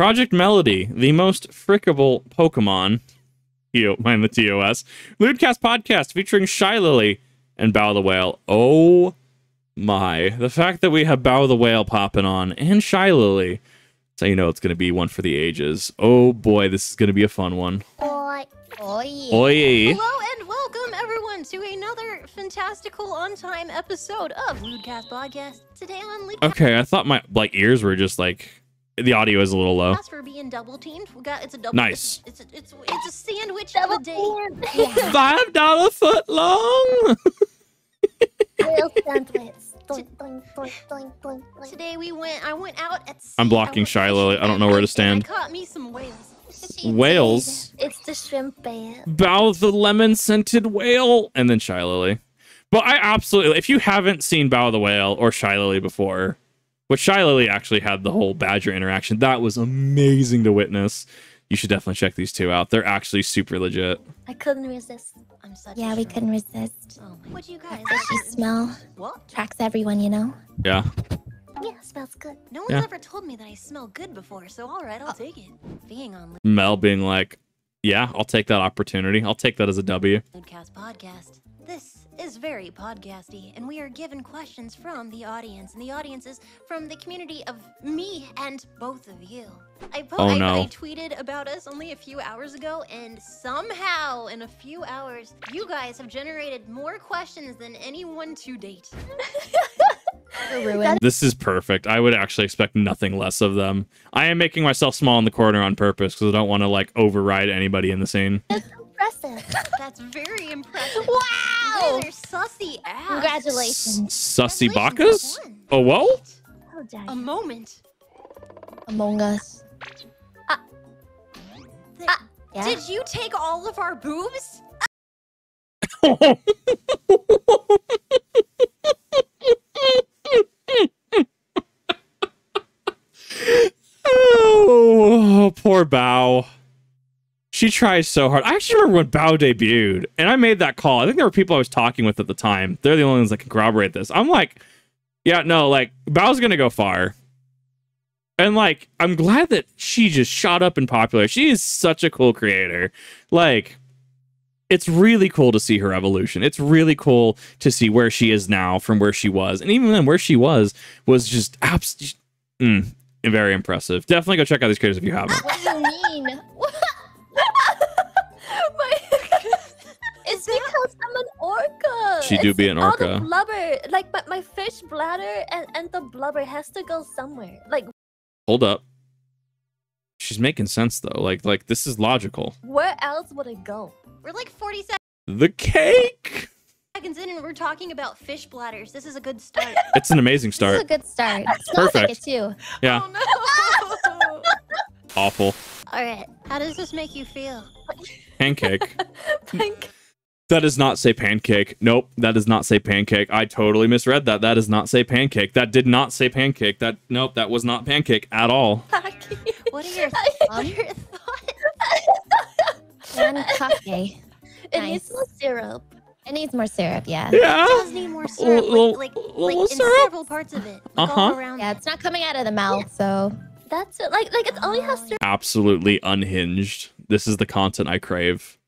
Projekt Melody, the most frickable Pokemon. You mind the TOS. Lewdcast podcast featuring Shylily and Bao the Whale. Oh my. The fact that we have Bao the Whale popping on and Shylily. So you know it's going to be one for the ages. Oh boy, this is going to be a fun one. Oi. Oh yeah. Oi. Hello and welcome everyone to another fantastical on-time episode of Lewdcast Podcast. Today on Lewdcast Okay, I thought my like ears were just like the audio is a little low. for being double teamed. We got it's a double. Nice. It's it's a, it's, it's a sandwich Double of a day. Yeah. Five dollar foot long. Today we went. I went out at sea. I'm blocking went Shy Lily. I don't know where to stand. I caught me some whales. She Whales. did. It's the shrimp band. Bao the lemon scented whale, and then Shylily. But I absolutely, if you haven't seen Bao the Whale or Shylily before, which Shylily actually had the whole Badger interaction, that was amazing to witness. You should definitely check these two out. They're actually super legit. I couldn't resist. I'm such. Yeah, a we shrimp. couldn't resist. Oh my. What you guys? That fishy smell What? tracks everyone, you know. Yeah. Yeah, smells good. No one's Yeah. ever told me that I smell good before, so all right, I'll oh. take it. Being on Mel being like, yeah, I'll take that opportunity. I'll take that as a W. Podcast Podcast. This is very podcasty, and we are given questions from the audience, and the audience is from the community of me and both of you. I, po- Oh, no. I tweeted about us only a few hours ago, and somehow in a few hours, you guys have generated more questions than anyone to date. This is perfect. I would actually expect nothing less of them. I am making myself small in the corner on purpose because I don't want to like override anybody in the scene. Impressive. That's very impressive. wow! You guys are sussy ass. Congratulations. Sussy Congratulations, Bacchus? Oh, whoa? Oh, How A moment. Among Us. Uh, uh, uh, Th- Yeah. Did you take all of our boobs? oh, poor Bao. She tries so hard. I actually remember when Bao debuted, and I made that call. I think there were people I was talking with at the time. They're the only ones that can corroborate this. I'm like, yeah, no, like Bao's gonna go far. And like, I'm glad that she just shot up in popular. She is such a cool creator. Like, it's really cool to see her evolution. It's really cool to see where she is now from where she was. And even then, where she was was just abs- mm, very impressive. Definitely go check out these creators if you haven't. What do you mean? My- it's because I'm an orca. She do It's be an orca. all the blubber, like my, my fish bladder and, and the blubber has to go somewhere. Like Hold up. She's making sense though. Like like this is logical. where else would it go? We're like 40 seconds. The cake. seconds in and we're talking about fish bladders. This is a good start. It's an amazing This is a good start. Smells like Perfect. it too. Yeah, Oh, no. awful. All right. How does this make you feel? Pancake. Pink. That does not say pancake. Nope, that does not say pancake. I totally misread that. That does not say pancake. That did not say pancake. That nope, that was not pancake at all. What are your, what are your thoughts? and coffee. It Nice. needs more syrup. It needs more syrup, yeah. Yeah. It does need more syrup. Little- like, like, little like in syrup. several parts of it. Like Uh-huh. Yeah, it's not coming out of the mouth, so That's it. Like like it only has syrup. Absolutely unhinged. This is the content I crave.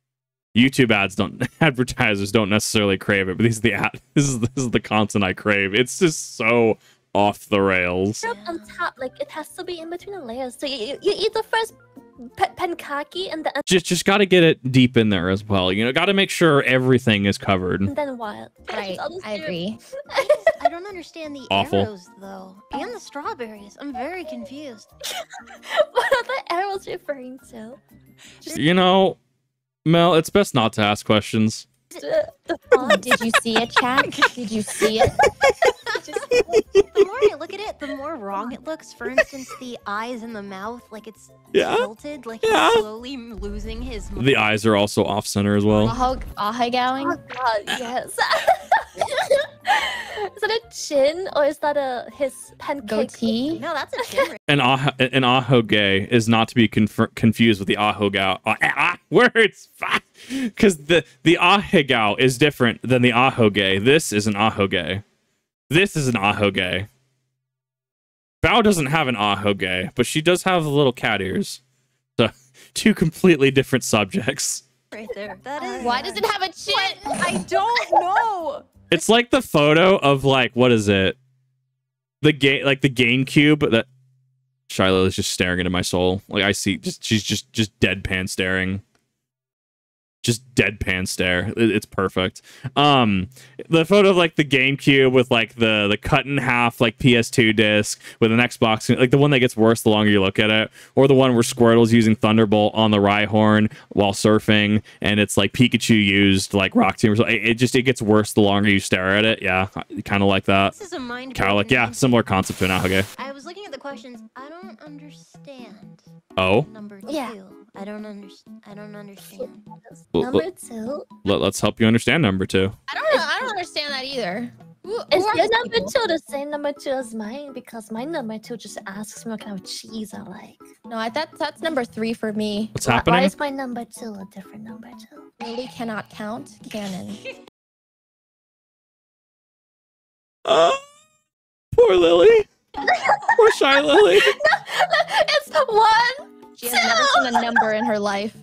YouTube ads don't advertisers don't necessarily crave it, but these are the ad this is this is the content I crave. It's just so off the rails. syrup on top. Like it has to be in between the layers. So you, you, you eat the first pe- pancake and then Just just got to get it deep in there as well. You know, got to make sure everything is covered. and then what? right, I agree. I don't understand the Awful. arrows though, and the strawberries. I'm very confused. what are the arrows referring to? You know, Mel, it's best not to ask questions. The, the Oh, did you see it, chat? Did you see it? The more I look at it, the more wrong it looks. For instance, the eyes and the mouth, like it's Yeah. tilted, like Yeah. he's slowly losing his. mind. The eyes are also off center as well. Ahog Ahagowing? Oh god, yes. is that a chin or is that a his pancake? Goatee? No, that's a chin. An ah an ahoge is not to be confer- confused with the ahegao. Ah, ah, words, because the the ahegao is different than the ahoge. This is an ahoge. This is an ahoge. Bao doesn't have an ahoge, but she does have the little cat ears. So two completely different subjects. Right there. That is. Why does it have a chin? I don't know. It's like the photo of like what is it? The game like the GameCube that Shiloh is just staring into my soul. Like I see just she's just just deadpan staring. Just deadpan stare. It's perfect. Um the photo of like the GameCube with like the the cut in half like PS2 disc with an Xbox like the one that gets worse the longer you look at it or the one where Squirtle's using Thunderbolt on the Rhyhorn while surfing and it's like Pikachu used like Rock Team or something. It it just it gets worse the longer you stare at it. Yeah, kind of like that. This is a mind. Cowlick, yeah, similar concept to an Ahoge. I was looking at the questions. I don't understand. Oh, Number two. Yeah. I don't understand. I don't understand. Well, Number two. let, let's help you understand number two. I don't know. I don't understand that either. Who, who Is are your number people? two the same number two as mine? Because my number two just asks me what kind of cheese I like. No, I, that, that's number three for me. What's Why- happening? Why is my number two a different number two? Lily cannot count. Canon. Oh, poor Lily. poor Shylily. it's one. She has never seen a number in her life.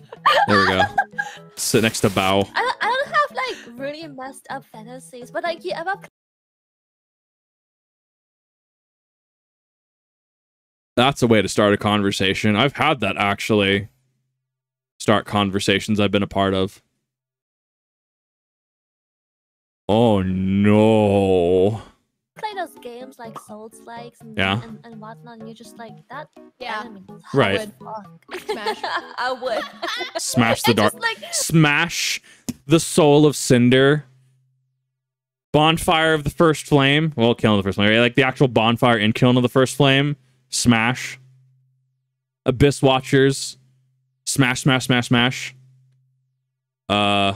There we go. Sit next to Bao. I don't, I don't have like really messed up fantasies, but like you ever That's a way to start a conversation. I've had that actually. Start conversations I've been a part of. Oh no. Play those games like Souls likes and, Yeah. and, and whatnot, and you're just like that. Yeah. enemy Right. hard. Smash. I would. Smash the dark. like Smash the soul of Cinder. Bonfire of the first flame. Well, killing the first flame. Right? Like the actual bonfire in killing of the first flame. Smash. Abyss Watchers. Smash, smash, smash, smash. Uh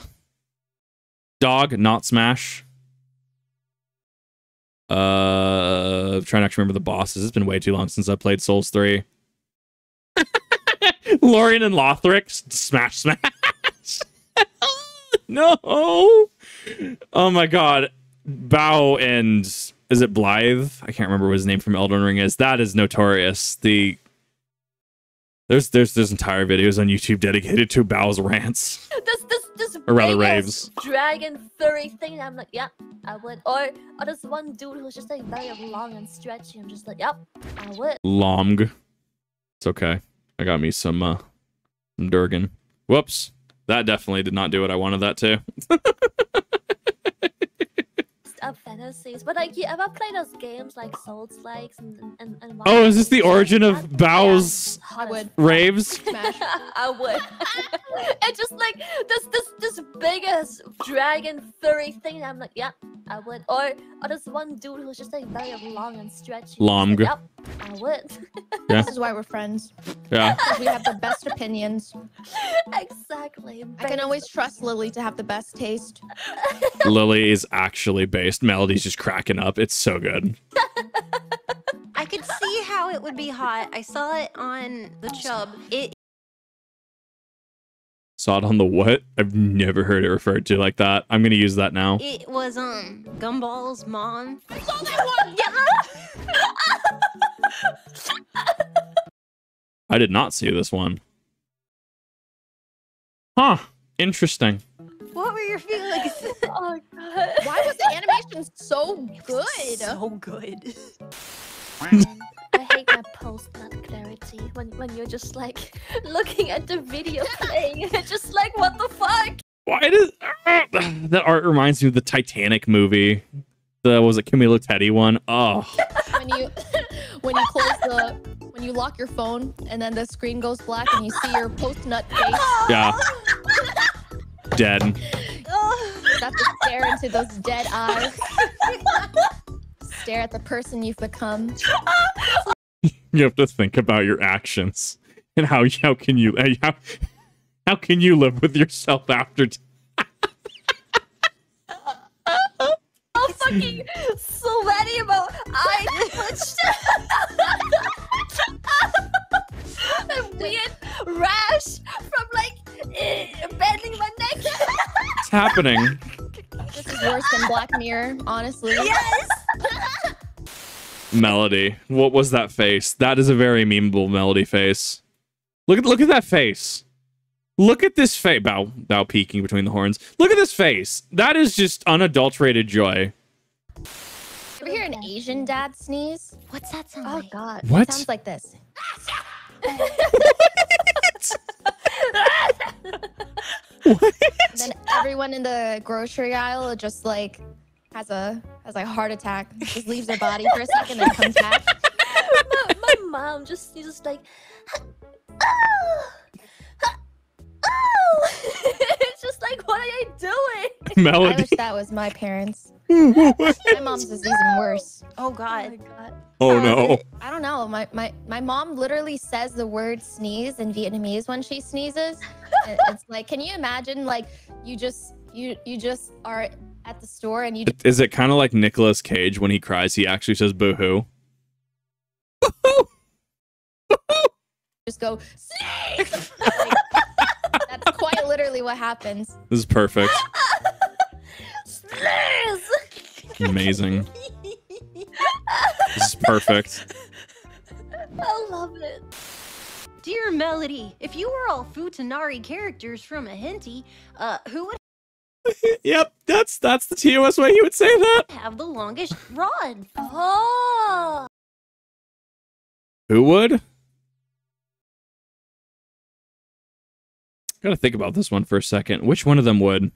Dog, not smash. Uh trying to actually remember the bosses. It's been way too long since I played Souls 3. Lorian and Lothric, smash, smash. no. Oh my god. Bow and is it Blaidd? I can't remember what his name from Elden Ring is. That is notorious. The there's there's there's entire videos on YouTube dedicated to Bao's rants. this this this Or rather raves. dragon furry thing. I'm like, yeah, I would. Or or this one dude who's just like very long and stretchy. I'm just like, yep, I would. Long. It's okay. I got me some uh some Durgan. Whoops. That definitely did not do what I wanted that to. Messed Up fantasies, but like you ever play those games like Souls likes and and and. and Oh, is this the origin of "Yeah, Bao's hot as would. raves? I would. it's just like this this this big ass dragon furry thing. I'm like, yeah, I would. Or or this one dude who's just like very long and stretchy. I'm just. Yep, I would. Yeah. This is why we're friends. Yeah. We have the best opinions. exactly. I can always trust Lily to have the best taste. Lily is actually based. Melody's just cracking up. It's so good. I could see how it would be hot. I saw it on the Chub. It Saw it on the what? I've never heard it referred to like that. I'm gonna use that now. it was um Gumball's mom. I did not see this one. Huh. Interesting. What were your feelings? Oh god. Why was the animation so good? so good. I hate that post nut clarity when when you're just like looking at the video playing. It's just like what the fuck. Why does that art reminds me of the Titanic movie? The was it Camilo Teddy one? Oh, when you when you close the when you lock your phone and then the screen goes black and you see your post nut face. yeah. Dead. Have to stare into those dead eyes. Stare at the person you've become. You have to think about your actions and how how can you eh, how how can you live with yourself after t- so fucking sweaty happening? This is worse than Black Mirror, honestly. yes. Melody. What was that face? That is a very memeable Melody face. Look at look at that face. Look at this face. Bao Bao peeking between the horns. Look at this face. That is just unadulterated joy. Ever hear an Asian dad sneeze? What's that sound Oh like? god. What? It sounds like this. then everyone in the grocery aisle just like has a has a heart attack. Just leaves their body for a second, then comes back. my, my mom just is just like, oh, oh. it's just like, what are you doing? I wish that was my parents. My mom's is even worse. Oh Oh my god. god. oh uh, no. I don't know. My, my my mom literally says the word sneeze in Vietnamese when she sneezes. It's like, can you imagine like you just you you just are at the store and you Is it kind of like Nicolas Cage when he cries? He actually says boo hoo. just go sneeze. Like, that's quite literally what happens. This is perfect. Amazing. This is perfect. I love it. Dear Melody, if you were all Futanari characters from a hentai, uh, who would yep, that's that's the TOS way you would say that. have the longest rod? Oh. Who would? Gotta think about this one for a second. Which one of them would?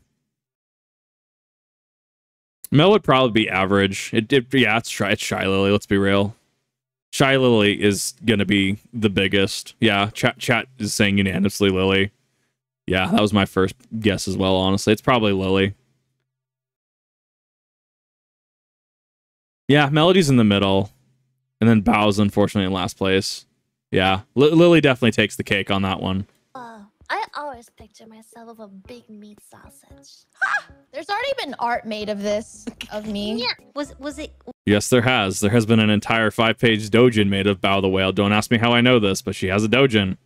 Mel would probably be average. It, it yeah, it's shy, it's shy Lily. Let's be real. Shylily is gonna be the biggest. Yeah, chat chat is saying unanimously Lily. Yeah, that was my first guess as well. Honestly, it's probably Lily. Yeah, Melody's in the middle, and then Bao's unfortunately in last place. Yeah, Li- Lily definitely takes the cake on that one. I always picture myself with a big meat sausage. There's already been art made of this of me. Yeah. Was was it Yes, there has. There has been an entire five-page doujin made of Bao the Whale. Don't ask me how I know this, but she has a doujin.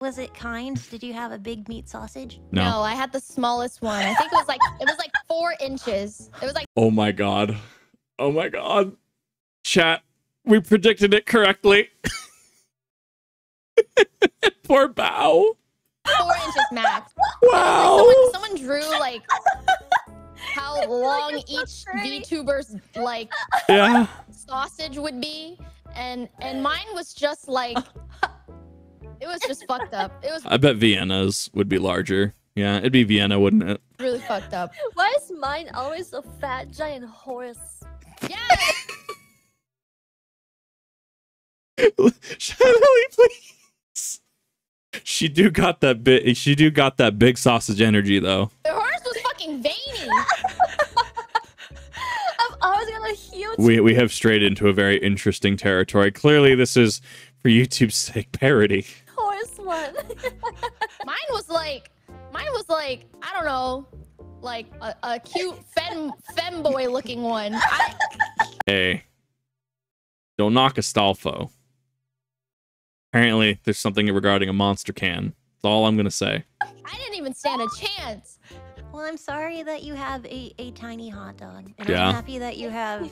was it kind? Did you have a big meat sausage? No. I had the smallest one. I think it was like it was like four inches. It was like Oh my god. Oh my god. Chat, we predicted it correctly. Poor Bao. four inches max. Wow. Someone, someone drew like how long each pretty. VTuber's like Yeah. sausage would be, and and mine was just like it was just fucked up. It was I bet Vienna's would be larger. Yeah, it'd be Vienna, wouldn't it? really fucked up. Why is mine always a fat giant horse? Yeah, Lily, please. She do got that bit. She do got that big sausage energy though. the horse was fucking veiny. I'm always gonna huge We we have strayed into a very interesting territory. Clearly, this is for YouTube's sake parody. horse one. Mine was like, mine was like, I don't know, like a, a cute fem femboy looking one. I, Hey, don't knock Astolfo. Apparently, there's something regarding a monster can. That's all I'm gonna say. I didn't even stand a chance. Well, I'm sorry that you have a, a tiny hot dog. And Yeah. I'm happy that you have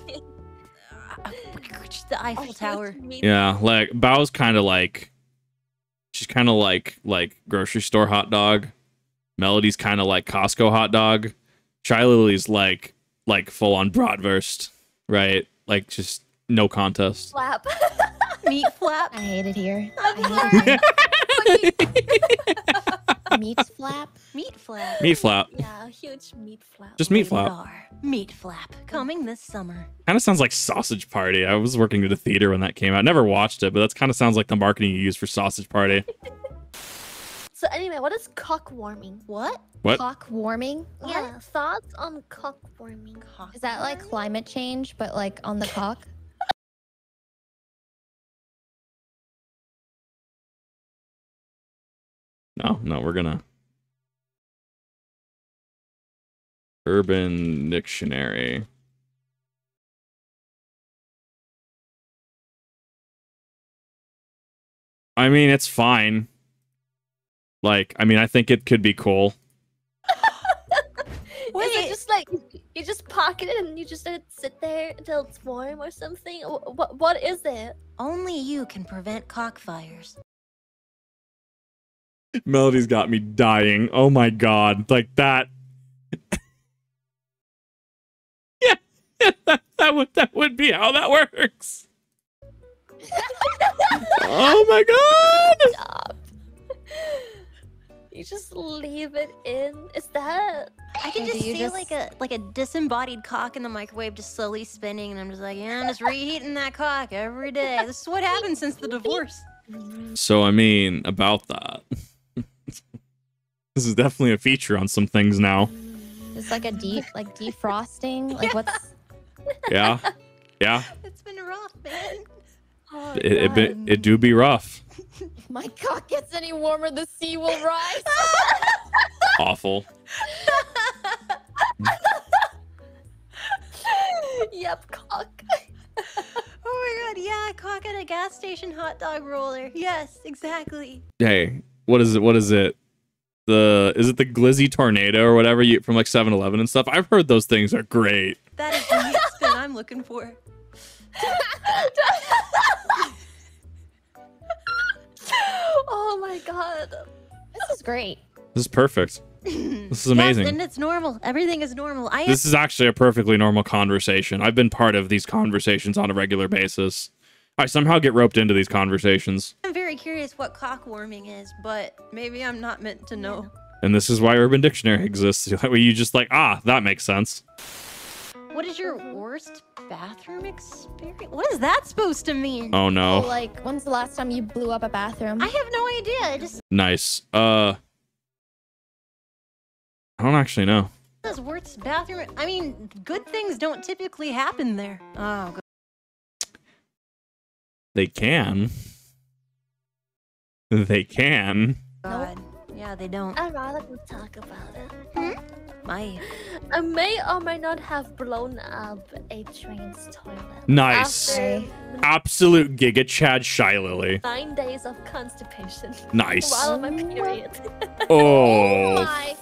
uh, the Eiffel Tower. Yeah, like Bao's kind of like she's kind of like like grocery store hot dog. Melody's kind of like Costco hot dog. Shylily's like like full on bratwurst, right? Like just no contest. Flap. Meat flap. I hate it here. I'm hate it. Meat flap. Meat flap. Meat flap. yeah, huge meat flap. Just meat flap. R. Meat flap. Coming this summer. Kind of sounds like Sausage Party. I was working at a theater when that came out. Never watched it, but that kind of sounds like the marketing you use for Sausage Party. So anyway, what is cock warming? What? What? Cock warming. Yeah, thoughts on cock warming. Is that like climate change, but like on the cock? No, no, we're gonna Urban Dictionary. I mean, it's fine. Like, I mean, I think it could be cool. Is it just like You just pocket it and you just let sit there until it's warm or something. What what is it? Only you can prevent cockfires. Melody's got me dying. Oh my god. Like that. yeah. that, that would that would be how that works. oh my god. Stop. you just leave it in. Is that I can just see just- like a like a disembodied cock in the microwave just slowly spinning, and I'm just like, yeah, I'm just reheating that cock every day. This is what happened since the divorce. So I mean about that. This is definitely a feature on some things now. It's like a deep, like defrosting. Like what's Yeah. Yeah. It's been rough, man. oh, It it, be- God. it do be rough. if my cock gets any warmer, the sea will rise. Awful. Yep, cock. Oh my god, yeah, cock at a gas station hot dog roller. Yes, exactly. Hey, what is it? What is it? The is it the Glizzy Tornado or whatever you from like 7-Eleven and stuff? I've heard those things are great. That is the meat spin I'm looking for. oh my god. This is great. This is perfect. This is amazing. Yes, and it's normal. Everything is normal. I This is actually a perfectly normal conversation. I've been part of these conversations on a regular basis. I somehow get roped into these conversations. I'm very curious what cock warming is, but maybe I'm not meant to know. And this is why Urban Dictionary exists. That way you just like, ah, that makes sense. What is your worst bathroom experience? What is that supposed to mean? Oh no. Like, when's the last time you blew up a bathroom? I have no idea. It just Nice. Uh I don't actually know. says worst bathroom. I mean, good things don't typically happen there. Oh, God. They can. They can. God. Yeah, they don't. I'd rather not talk about it. Hmm? My. I may or may not have blown up a train's toilet. Nice. Absolute Giga Chad Shylily. nine days of constipation. Nice. While on my period. Oh, my.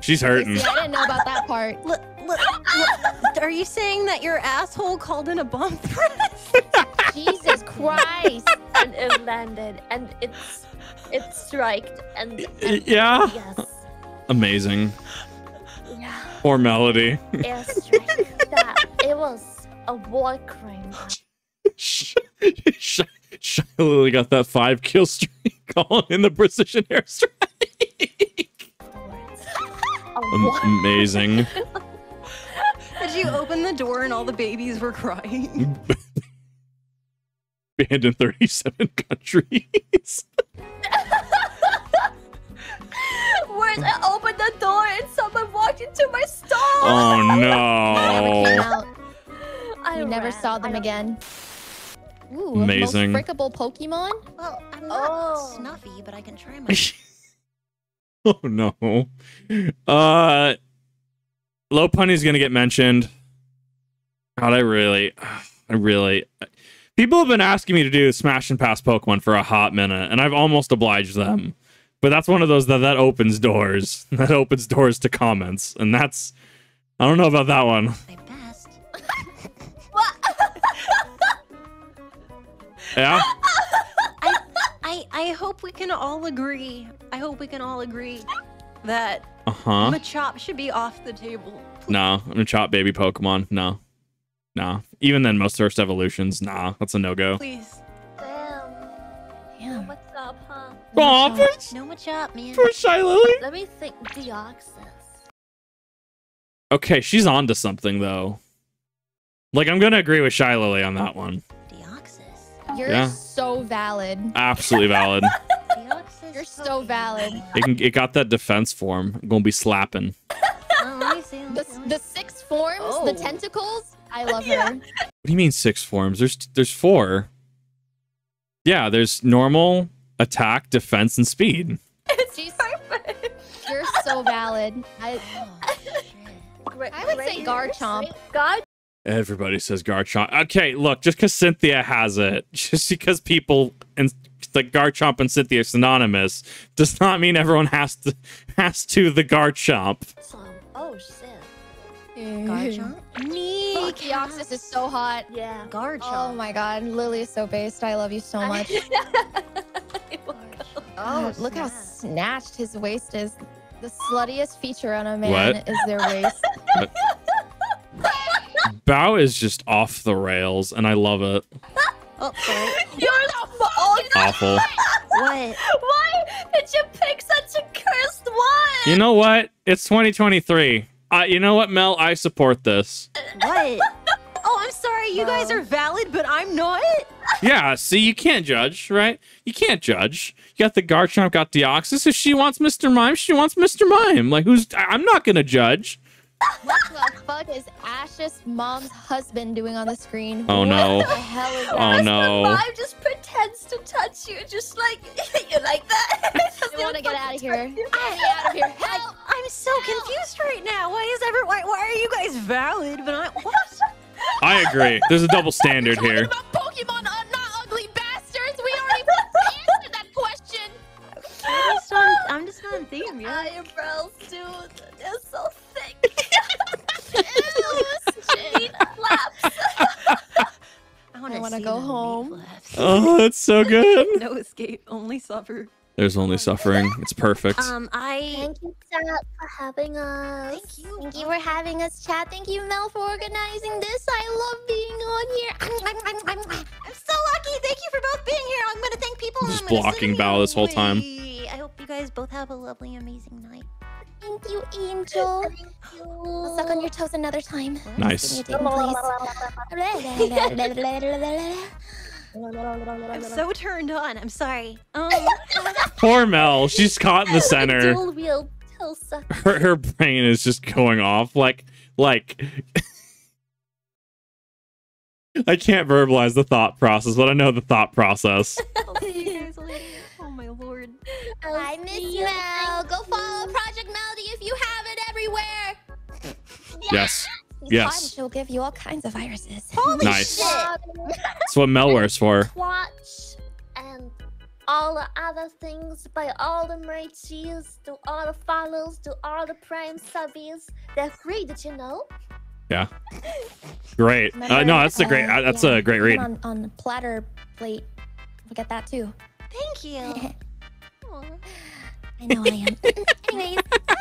she's hurting. See, I didn't know about that part. Look, look, look, are you saying that your asshole called in a bomb threat? Jesus Christ. and it landed and it's it striked and, and Yeah. yes. Amazing. Yeah. Poor Melody. Airstrike. that it was a war crime. Shy Shy Lily got that five kill streak on in the precision airstrike. afterwards. A amazing. Did you open the door and all the babies were crying? Banned in 37 countries. Words, I opened the door and someone walked into my store. Oh no. I We never ran. saw them again. Ooh, Amazing. Most frickable Pokemon? Well, I'm not Oh. snuffy, but I can try my. oh no. Uh Lopunny's gonna get mentioned. God, I really I really people have been asking me to do Smash and Pass Pokemon for a hot minute, and I've almost obliged them. But that's one of those that that opens doors. That opens doors to comments. And that's I don't know about that one. best. Yeah? I I hope we can all agree. I hope we can all agree that Uh-huh. Machop should be off the table. No, I'm gonna chop baby Pokemon. No. No. Even then most first evolutions, nah, that's a no-go. Please. Damn. Damn. What's up, huh? Aw, Machop. for, No Machop, man. for Shylily. Let me think. Deoxys. Okay, she's on to something though. Like I'm gonna agree with Shylily on that one. Deoxys. You're Yeah. so valid. Absolutely valid. Deoxys. You're so valid. It, can, it got that defense form. I'm gonna be slapping. Oh, see. The, see, let me the six forms, Oh. the tentacles. I love her. What do you mean six forms? There's there's four. Yeah, there's normal, attack, defense, and speed. She's, Perfect. you're so valid. I, Oh, shit. I would say Garchomp. Gar Everybody says Garchomp. Okay, look, just because Cynthia has it, just because people and like Garchomp and Cynthia are synonymous, does not mean everyone has to has to the Garchomp. Some. Shit. Garchomp. Oh, Neek. Deoxys is so hot. Yeah. Garchomp. Oh my god, Lily is so based. I love you so much. Oh, look how snatched his waist is. The sluttiest feature on a man What? is their waist. Bao is just off the rails, and I love it. Oh, sorry. You're the fault. Awful. what? Why did you pick such a cursed one? You know what? It's 2023. Uh, you know what, Mel? I support this. What? Oh, I'm sorry. You guys are valid, but I'm not. Yeah, see, you can't judge, right? You can't judge. You got the Garchomp, got Deoxys. If she wants Mr. Mime, she wants Mr. Mime. Like, who's. I- I'm not gonna judge. What the fuck is Ash's mom's husband doing on the screen? Oh, no. What the hell is oh, that? Oh, no. Mime just pretends to touch you, just like you like that. I want to get out of here. Get me out of here. Help! I'm so confused right now. Why is every why, why are you guys valid, but I what? I agree. There's a double standard here. about Pokemon are not ugly bastards. We already answered that question. I'm just on, I'm just on theme, yeah. Eyebrows, dude, they're so want I to wanna go home. Oh, that's so good. no escape, only suffer. There's only suffering. It's perfect. Um, I Thank you, Dad, for having us. thank you. Thank you for having us chat. Thank you, Mel, for organizing this. I love being on here. I'm I'm, I'm, I'm so lucky. Thank you for both being here. I'm gonna thank people. and Just I'm gonna blocking send Bao this whole time. Away. I hope you guys both have a lovely, amazing night. Thank you, Angel. I'll suck on your toes another time. Nice. Give me a dick, please. I'm so turned on. I'm sorry. Um, Poor Mel. She's caught in the center. Dual wheel pill suck. Her, her brain is just going off. Like, like. I can't verbalize the thought process, but I know the thought process. I'll see you guys later. Oh my lord. Hi, Miss Mel. Go follow Projekt Melody if you have it everywhere. Yes. These Yes. She'll give you all kinds of viruses. Holy Nice. shit. That's what Melware's for. Watch and all the other things by all the merchies, to all the follows, to all the prime subbies. They're free, did you know? Yeah. Great. Uh, no, that's a great. uh, Uh, that's yeah, a great read. On, on platter plate. Forget that too. Thank you. Aw. I know I am. Anyways, Uh,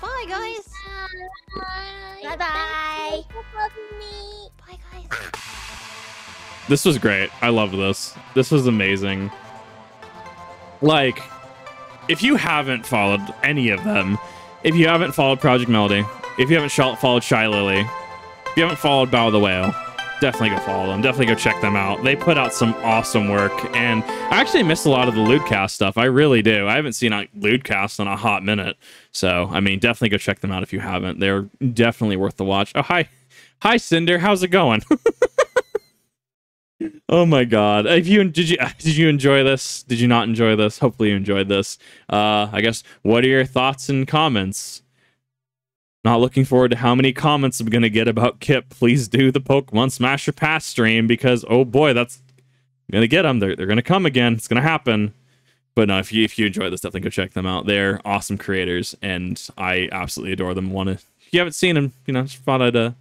bye guys. bye bye. Bye Bye guys. This was great. I love this. This was amazing. Like, if you haven't followed any of them, if you haven't followed Projekt Melody, if you haven't followed Shylily, if you haven't followed Bao the Whale, definitely go follow them. Definitely go check them out. They put out some awesome work, and I actually missed a lot of the Lewdcast stuff. I really do. I haven't seen a Lewdcast in a hot minute, so I mean, definitely go check them out if you haven't. They're definitely worth the watch. Oh, hi, hi, Cinder. How's it going? Oh my god. If you did you did you enjoy this? Did you not enjoy this? Hopefully you enjoyed this. Uh I guess what are your thoughts and comments? Not looking forward to how many comments I'm gonna get about Kip. Please do the Pokemon Smasher Pass stream because oh boy, that's I'm gonna get them. They're they're gonna come again. It's gonna happen. But no, if you if you enjoy this, definitely go check them out. They're awesome creators, and I absolutely adore them. Want to? If you haven't seen them, you know, just thought I'd uh,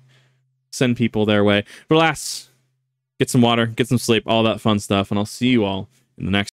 send people their way. But alas, get some water, get some sleep, all that fun stuff, and I'll see you all in the next.